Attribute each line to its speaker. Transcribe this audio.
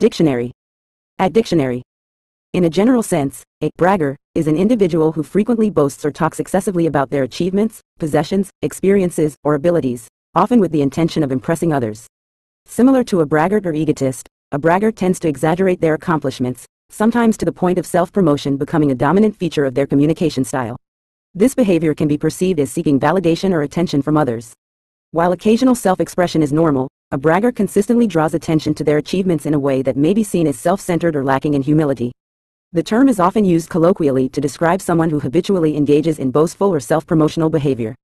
Speaker 1: Dictionary. At dictionary. In a general sense, a bragger is an individual who frequently boasts or talks excessively about their achievements, possessions, experiences, or abilities, often with the intention of impressing others. Similar to a braggart or egotist, a bragger tends to exaggerate their accomplishments, sometimes to the point of self-promotion becoming a dominant feature of their communication style. This behavior can be perceived as seeking validation or attention from others. While occasional self-expression is normal, a bragger consistently draws attention to their achievements in a way that may be seen as self-centered or lacking in humility. The term is often used colloquially to describe someone who habitually engages in boastful or self-promotional behavior.